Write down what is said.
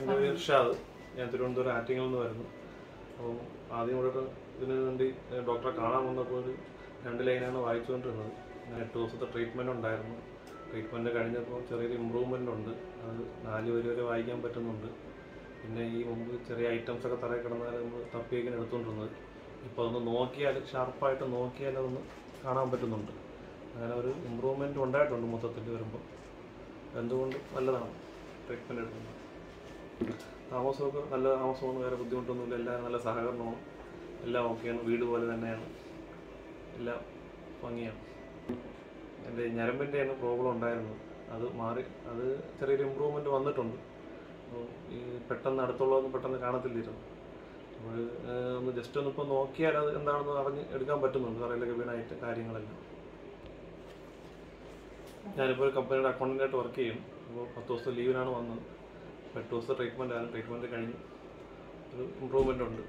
എന്റെ പേര് ഇർഷാദ് ഞാൻ തിരുവനന്തപുരം ആറ്റിങ്ങിൽ നിന്ന് വരുന്നു. അപ്പം ആദ്യം ഇവിടെ ഇതിന് വേണ്ടി ഡോക്ടറെ കാണാൻ വന്നപ്പോൾ ഒരു രണ്ട് ലൈനാണ് വായിച്ചുകൊണ്ടിരുന്നത്. ഞാൻ എട്ട് ദിവസത്തെ ട്രീറ്റ്മെന്റ് ഉണ്ടായിരുന്നു. ട്രീറ്റ്മെന്റ് കഴിഞ്ഞപ്പോൾ ചെറിയൊരു ഇമ്പ്രൂവ്മെന്റ് ഉണ്ട്. അത് നാല് വരി വരെ വായിക്കാൻ പറ്റുന്നുണ്ട്. പിന്നെ ഈ മുമ്പ് ചെറിയ ഐറ്റംസ് ഒക്കെ തറയിൽ കിടന്നാൽ നമ്മൾ തപ്പിയൊക്കെ എടുത്തുകൊണ്ടിരുന്നത്. ഇപ്പോൾ അതൊന്ന് നോക്കിയാൽ ഷാർപ്പായിട്ട് നോക്കിയാൽ അതൊന്ന് കാണാൻ പറ്റുന്നുണ്ട്. അങ്ങനെ ഒരു ഇമ്പ്രൂവ്മെന്റ് ഉണ്ടായിട്ടുണ്ട് മൊത്തത്തിൽ വരുമ്പോൾ എന്തുകൊണ്ട് നല്ലതാണ് ട്രീറ്റ്മെന്റ് എടുക്കുന്നത്. താമസമൊക്കെ നല്ല താമസമാണ് വേറെ ബുദ്ധിമുട്ടൊന്നുമില്ല. എല്ലാവരും നല്ല സഹകരണമാണ്. എല്ലാം ഓക്കെയാണ് വീട് പോലെ തന്നെയാണ്. എല്ലാം ഭംഗിയാണ്. എന്റെ ഞരമ്പിന്റെയാണ് പ്രോബ്ലം ഉണ്ടായിരുന്നത്. അത് മാറി അത് ചെറിയൊരു ഇമ്പ്രൂവ്മെന്റ് വന്നിട്ടുണ്ട്. അപ്പോൾ ഈ പെട്ടെന്ന് അടുത്തുള്ളതൊന്നും പെട്ടെന്ന് കാണത്തില്ലായിരുന്നു. അപ്പോൾ ഒന്ന് ജസ്റ്റ് ഒന്ന് ഇപ്പോൾ നോക്കിയാൽ അത് എന്താണെന്ന് അറിഞ്ഞ് എടുക്കാൻ പറ്റുന്നുണ്ട്. തറയിലൊക്കെ വീണായിട്ട് കാര്യങ്ങളെല്ലാം. ഞാനിപ്പോൾ ഒരു കമ്പനിയുടെ അക്കൗണ്ടന്റായിട്ട് വർക്ക് ചെയ്യും. അപ്പോൾ പത്ത് ദിവസത്തെ ലീവിനാണ് വന്നത്. എട്ട് ദിവസത്തെ ട്രീറ്റ്മെന്റ് ആണ്. ട്രീറ്റ്മെന്റ് കഴിഞ്ഞ് ഒരു ഇമ്പ്രൂവ്മെന്റ് ഉണ്ട്.